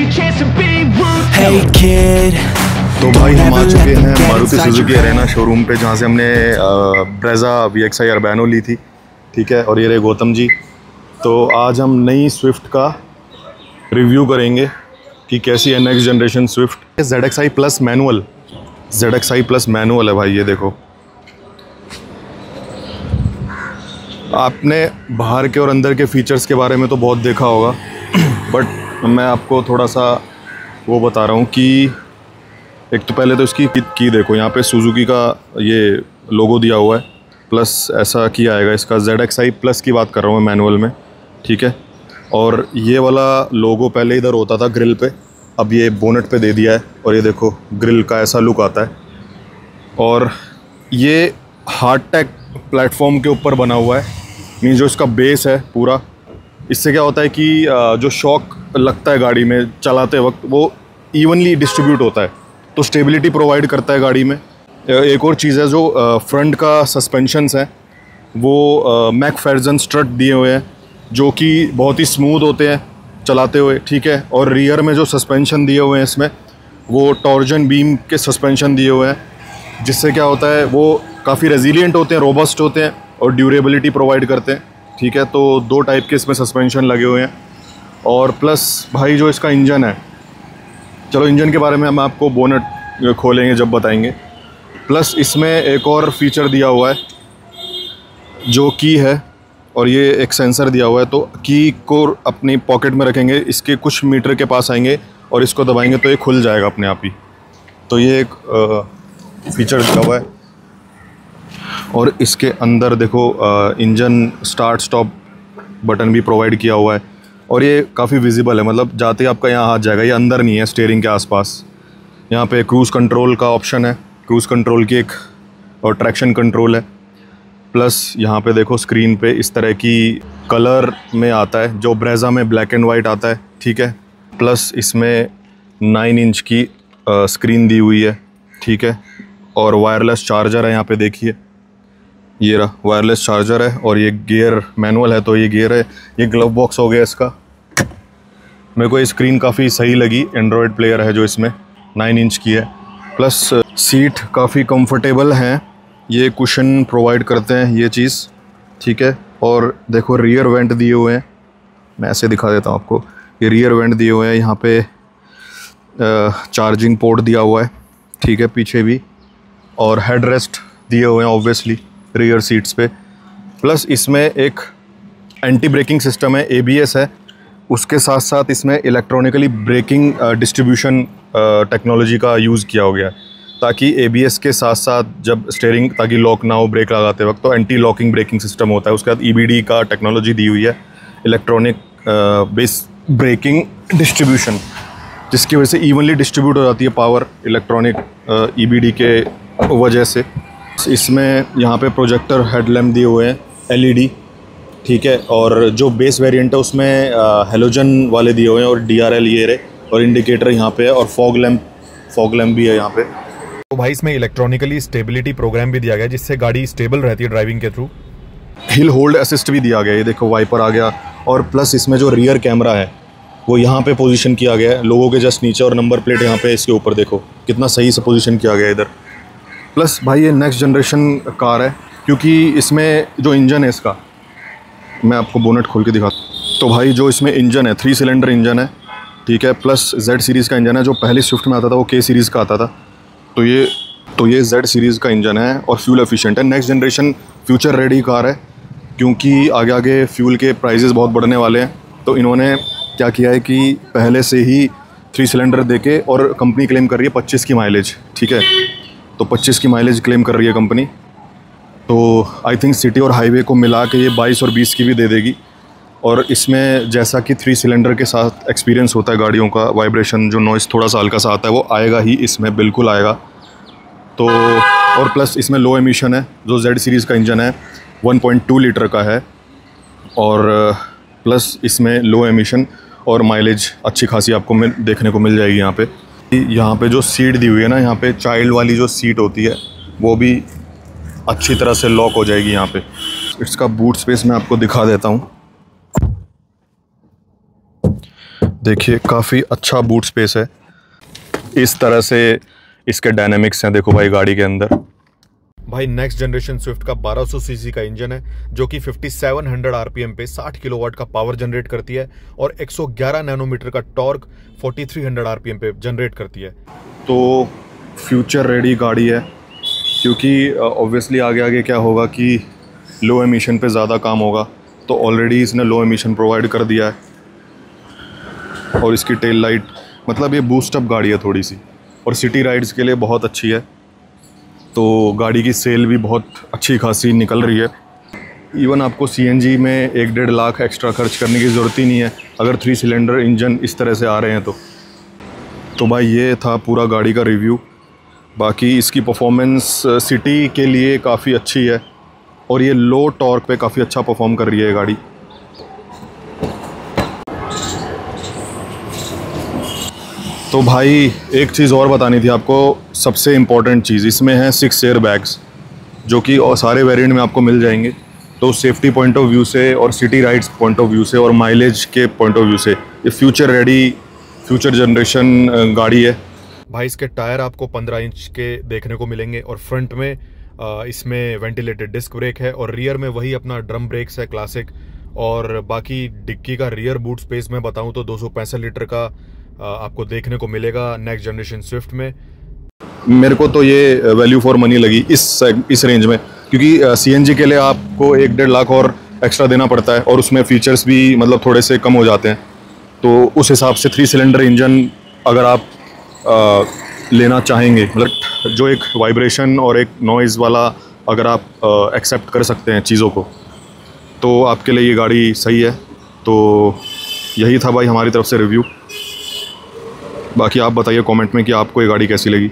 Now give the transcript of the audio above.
Hey kid, तो भाई हम आ चुके हैं मारुति सुजुकी अरेना शोरूम पे जहाँ से हमने Brezza V X I Urbano ली थी। ठीक है? और ये रहे गौतम जी। तो आज हम नई स्विफ्ट का रिव्यू करेंगे कि कैसी है next generation Swift Z X I plus manual Z X I plus manual है भाई ये देखो। आपने बाहर के और अंदर के फीचर्स के बारे में तो बहुत देखा होगा। बट मैं आपको थोड़ा सा वो बता रहा हूँ कि एक तो पहले तो इसकी की, की देखो यहाँ पे सुजुकी का ये लोगो दिया हुआ है प्लस ऐसा की आएगा इसका जेड एक्स आई प्लस की बात कर रहा हूँ मैं मैनुअल में ठीक है? और ये वाला लोगो पहले इधर होता था ग्रिल पे अब ये बोनेट पे दे दिया है और ये देखो ग्रिल का ऐसा लुक आता है। और ये हार्ड टैक प्लेटफॉर्म के ऊपर बना हुआ है मीन जो इसका बेस है पूरा इससे क्या होता है कि जो शॉक लगता है गाड़ी में चलाते वक्त, वो इवनली डिस्ट्रीब्यूट होता है। तो स्टेबिलिटी प्रोवाइड करता है गाड़ी में। एक और चीज़ है जो फ्रंट का सस्पेंशंस है, वो मैक फेर्जन स्ट्रट दिए हुए हैं, जो कि बहुत ही स्मूथ होते हैं चलाते हुए, ठीक है? और रियर में जो सस्पेंशन दिए हुए हैं इसमें, वो टॉर्जन बीम के सस्पेंशन दिए हुए हैं, जिससे क्या होता है, वो काफ़ी रेजिलियंट होते हैं रोबस्ट होते हैं और ड्यूरेबिलिटी प्रोवाइड करते हैं। ठीक है? तो दो टाइप के इसमें सस्पेंशन लगे हुए हैं। और प्लस भाई जो इसका इंजन है, चलो इंजन के बारे में हम आपको बोनट खोलेंगे जब बताएँगे। प्लस इसमें एक और फीचर दिया हुआ है, जो की है, और ये एक सेंसर दिया हुआ है तो की को अपनी पॉकेट में रखेंगे, इसके कुछ मीटर के पास आएँगे, और इसको दबाएँगे तो ये खुल जाएगा अपने आप ही। तो ये एक फीचर दिया हुआ है। और इसके अंदर देखो इंजन स्टार्ट स्टॉप बटन भी प्रोवाइड किया हुआ है। और ये काफ़ी विजिबल है मतलब जाते ही आपका यहाँ हाथ जाएगा ये अंदर नहीं है स्टेयरिंग के आसपास। यहाँ पे क्रूज़ कंट्रोल का ऑप्शन है। क्रूज़ कंट्रोल की एक और ट्रैक्शन कंट्रोल है। प्लस यहाँ पे देखो स्क्रीन पे इस तरह की कलर में आता है जो ब्रेजा में ब्लैक एंड वाइट आता है ठीक है? प्लस इसमें नाइन इंच की अ, स्क्रीन दी हुई है ठीक है? और वायरलेस चार्जर है यहाँ पे देखिए। ये रहा वायरलेस चार्जर है और ये गियर मैनुअल है तो ये गियर है, ये ग्लव बॉक्स हो गया इसका। मेरे को ये स्क्रीन काफ़ी सही लगी एंड्रॉयड प्लेयर है जो इसमें नाइन इंच की है। प्लस सीट काफ़ी कंफर्टेबल हैं, ये कुशन प्रोवाइड करते हैं, ये चीज़, ठीक है? और देखो रियर वेंट दिए हुए हैं। मैं ऐसे दिखा देता हूँ आपको। ये रियर वेंट दिए हुए हैं, यहाँ पे चार्जिंग पोर्ट दिया हुआ है, ठीक है, पीछे भी। और हेड रेस्ट दिए हुए हैं ऑब्वियसली रियर सीट्स पे। प्लस इसमें एक एंटी ब्रेकिंग सिस्टम है एबीएस है। उसके साथ साथ इसमें इलेक्ट्रॉनिकली ब्रेकिंग डिस्ट्रीब्यूशन टेक्नोलॉजी का यूज़ किया हो गया ताकि एबीएस के साथ साथ जब स्टेयरिंग ताकि लॉक ना हो ब्रेक लगाते वक्त तो एंटी लॉकिंग ब्रेकिंग सिस्टम होता है। उसके बाद ईबीडी का टेक्नोलॉजी दी हुई है इलेक्ट्रॉनिक बेस ब्रेकिंग डिस्ट्रीब्यूशन जिसकी वजह से इवनली डिस्ट्रीब्यूट हो जाती है पावर इलेक्ट्रॉनिक ईबीडी के वजह से। इसमें यहाँ पे प्रोजेक्टर हेडलैम्प दिए हुए हैं एलईडी ठीक है? और जो बेस वेरिएंट है उसमें हेलोजन वाले दिए हुए हैं और डीआरएल ये रहे और इंडिकेटर यहाँ पे है और फॉग लैम्प फॉग लैम्प भी है यहाँ पे। तो भाई इसमें इलेक्ट्रॉनिकली स्टेबिलिटी प्रोग्राम भी दिया गया जिससे गाड़ी स्टेबल रहती है ड्राइविंग के थ्रू हिल होल्ड असिस्ट भी दिया गया है ये देखो वाइपर आ गया। और प्लस इसमें जो रियर कैमरा है वो यहाँ पे पोजीशन किया गया है। लोगों के जस्ट नीचे और नंबर प्लेट यहाँ पे इसके ऊपर देखो कितना सही से पोजीशन किया गया है इधर। प्लस भाई ये नेक्स्ट जनरेशन कार है, क्योंकि इसमें जो इंजन है इसका, मैं आपको बोनेट खोल के दिखाता तो भाई जो इसमें इंजन है थ्री सिलेंडर इंजन है, ठीक है प्लस जेड सीरीज़ का इंजन है, जो पहले स्विफ्ट में आता था, वो के सीरीज़ का आता था। तो ये तो ये जेड सीरीज़ का इंजन है और फ्यूल एफिशिएंट है। Next generation future ready car है, क्योंकि आगे आगे फ्यूल के प्राइजेज़ बहुत बढ़ने वाले हैं। तो इन्होंने क्या किया है कि पहले से ही थ्री सिलेंडर देके और कंपनी क्लेम कर रही है पच्चीस की माइलेज ठीक है। तो पच्चीस की माइलेज क्लेम कर रही है कंपनी तो आई थिंक सिटी और हाईवे को मिला के ये बाईस और बीस की भी दे देगी। और इसमें जैसा कि थ्री सिलेंडर के साथ एक्सपीरियंस होता है गाड़ियों का वाइब्रेशन जो नॉइस थोड़ा सा हल्का सा आता है, वो आएगा ही इसमें, बिल्कुल आएगा। तो और प्लस इसमें लो एमिशन है, जो जेड सीरीज़ का इंजन है 1.2 लीटर का है। और प्लस इसमें लो एमिशन और माइलेज अच्छी खासी आपको मिल, देखने को मिल जाएगी यहाँ पे। यहाँ पे जो सीट दी हुई है ना, यहाँ पे चाइल्ड वाली जो सीट होती है, वो भी अच्छी तरह से लॉक हो जाएगी यहाँ पे। इसका बूट स्पेस मैं आपको दिखा देता हूँ। देखिए, काफ़ी अच्छा बूट स्पेस है। इस तरह से इसके डायनेमिक्स हैं, देखो भाई गाड़ी के अंदर। भाई नेक्स्ट जनरेशन स्विफ्ट का 1200 सीसी का इंजन है, जो कि 5700 आरपीएम पे 60 किलोवाट का पावर जनरेट करती है और 111 नैनोमीटर का टॉर्क 4300 आरपीएम पे जनरेट करती है। तो फ्यूचर रेडी गाड़ी है, क्योंकि ऑब्वियसली आगे आगे क्या होगा कि लो एमिशन पे ज़्यादा काम होगा तो ऑलरेडी इसने लो एमिशन प्रोवाइड कर दिया है। और इसकी टेल लाइट मतलब ये बूस्टअप गाड़ी है थोड़ी सी, और सिटी राइड्स के लिए बहुत अच्छी है। तो गाड़ी की सेल भी बहुत अच्छी खासी निकल रही है। इवन आपको सीएनजी में एक डेढ़ लाख एक्स्ट्रा खर्च करने की ज़रूरत ही नहीं है। अगर थ्री सिलेंडर इंजन इस तरह से आ रहे हैं तो। तो भाई ये था पूरा गाड़ी का रिव्यू बाकी इसकी परफॉर्मेंस सिटी के लिए काफ़ी अच्छी है। और ये लो टॉर्क पे काफ़ी अच्छा परफॉर्म कर रही है गाड़ी। तो भाई, एक चीज़ और बतानी थी आपको। सबसे इंपॉर्टेंट चीज़ इसमें है सिक्स एयर बैग्स जो कि और सारे वेरिएंट में आपको मिल जाएँगे। तो सेफ्टी पॉइंट ऑफ़ व्यू से और city rides point of view से और माइलेज के पॉइंट ऑफ़ व्यू से। ये फ्यूचर रेडी फ्यूचर जनरेशन गाड़ी है। भाई, इसके टायर आपको 15 इंच के देखने को मिलेंगे और फ्रंट में इसमें वेंटिलेटेड डिस्क ब्रेक है और रियर में वही अपना ड्रम ब्रेक्स है क्लासिक और बाकी डिक्की का रियर बूट स्पेस में बताऊँ तो दो सौ पैंसठ लीटर का आपको देखने को मिलेगा नेक्स्ट जनरेशन स्विफ्ट में। मेरे को तो ये वैल्यू फॉर मनी लगी इस इस रेंज में। क्योंकि सीएनजी के लिए आपको एक डेढ़ लाख और एक्स्ट्रा देना पड़ता है और उसमें फीचर्स भी मतलब थोड़े से कम हो जाते हैं। तो उस हिसाब से थ्री सिलेंडर इंजन अगर आप आ, लेना चाहेंगे मतलब जो एक वाइब्रेशन और एक नॉइज़ वाला अगर आप एक्सेप्ट कर सकते हैं चीज़ों को तो आपके लिए ये गाड़ी सही है। तो यही था भाई हमारी तरफ़ से रिव्यू बाकी आप बताइए कमेंट में कि आपको ये गाड़ी कैसी लगी?